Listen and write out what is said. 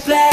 play.